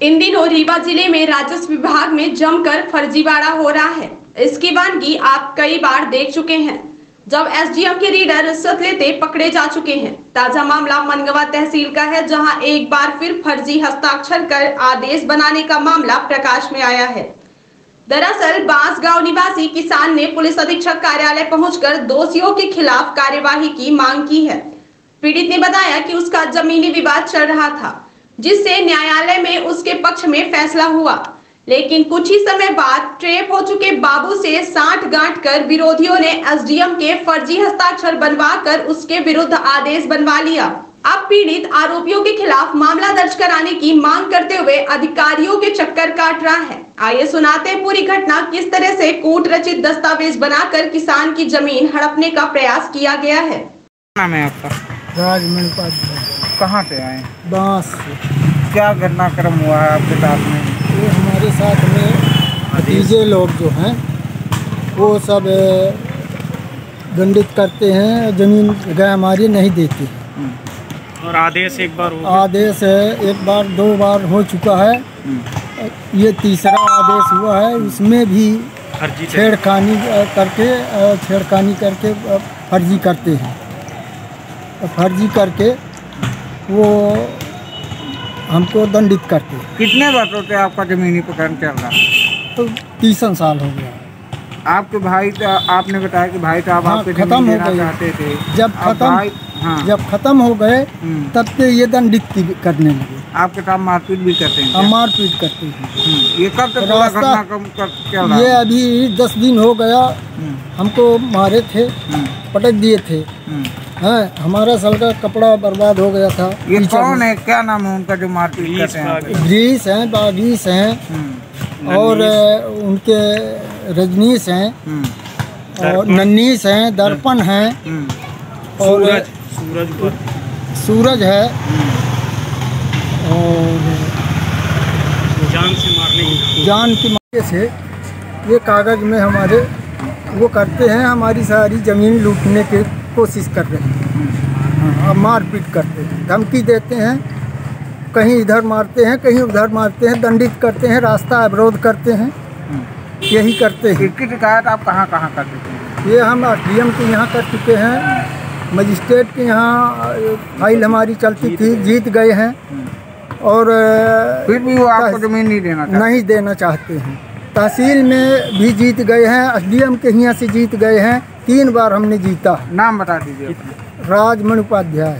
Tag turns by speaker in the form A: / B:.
A: इन दिनों रीवा ज़िले में राजस्व विभाग में जमकर फर्जीवाड़ा हो रहा है। इसकी वानगी आप कई बार देख चुके हैं। जब एसडीएम के रीडर रिश्वत लेते पकड़े जा चुके हैं। ताज़ा मामला मनगवा तहसील का है, जहाँ एक बार फिर फर्जी हस्ताक्षर कर आदेश बनाने का मामला प्रकाश में आया है। दरअसल बाँस गाँव निवासी किसान ने पुलिस अधीक्षक कार्यालय पहुंचकर दोषियों के खिलाफ कार्यवाही की मांग की है। पीड़ित ने बताया कि उसका जमीनी विवाद चल रहा था। जिससे न्यायालय में उसके पक्ष में फैसला हुआ। लेकिन कुछ ही समय बाद ट्रेप हो चुके बाबू से साठ गांठ कर विरोधियों ने एसडीएम के फर्जी हस्ताक्षर बनवा कर उसके विरुद्ध आदेश बनवा लिया। अब पीड़ित आरोपियों के खिलाफ मामला दर्ज कराने की मांग करते हुए अधिकारियों के चक्कर काट रहा है। आइए सुनाते हैं पूरी घटना। किस तरह से कूट रचित दस्तावेज़ बनाकर किसान की ज़मीन हड़पने का प्रयास किया गया है?
B: नाम है आपका। कहाँ से आए?
C: बाँस।
B: क्या घटनाक्रम हुआ है आपके साथ में?
C: ये हमारे साथ में भतीजे लोग जो हैं वो सब दंडित करते हैं ज़मीन गाय हमारी नहीं देती।
D: और आदेश एक बार हो
C: आदेश है एक बार दो बार हो चुका है। ये तीसरा आदेश हुआ है उसमें भी छेड़खानी करके छेड़खानी करके फर्जी करते हैं। फर्जी करके वो हमको दंडित करते हैं।
B: कितने वर्षों से आपका जमीनी प्रकरण चल रहा है?
C: तो तीसन साल हो गया।
B: आपके भाई का आपने बताया कि भाई साहब
C: हाँ,
B: आपके
C: खत्म हो।
B: चाहते थे।
C: जब खत्म
B: हाँ।
C: जब खत्म हो गए
B: हम्म,
C: तब से ये दंडित करने लगे।
B: आपके साथ मारपीट भी करते हैं
C: मारपीट करते हैं।
B: हम्म, ये कब पूरा
C: रास्ता-
B: घटनाक्रम कर- चल
C: ये अभी दस दिन हो गया।
B: हम्म,
C: हमको मारे थे पटक दिए थे। हैं हमारा साल का कपड़ा बर्बाद हो गया था।
B: ये कौन है? क्या नाम है उनका जो मारपीट करते हैं?
C: ग्रीस हैं बागीस हैं।
B: हम्म,
C: और उनके रजनीश हैं।
B: हम्म,
C: और नन्नीस हैं दर्पण हैं।
B: हम्म,
C: और
D: सूरज सूरज
C: है। और
D: जान से मारने की
C: जान की मदद से ये कागज़ में हमारे वो करते हैं हमारी सारी ज़मीन लूटने की कोशिश कर रहे हैं। हाँ, मारपीट करते हैं। धमकी देते हैं कहीं इधर मारते हैं कहीं उधर मारते हैं दंडित करते हैं रास्ता अवरोध करते हैं। यही करते हैं।
B: इसकी शिकायत आप कहाँ कहाँ कर चुके हैं?
C: ये हम आर डी के यहाँ कर चुके हैं। मजिस्ट्रेट के यहाँ फ़ाइल हमारी चलती थी जीत गए हैं। और
B: फिर भी वो आपको ज़मीन नहीं देना
C: नहीं देना चाहते हैं। तहसील में भी जीत गए हैं एसडीएम के यहाँ से जीत गए हैं तीन बार हमने जीता।
B: नाम बता दीजिए
C: राजमणि उपाध्याय।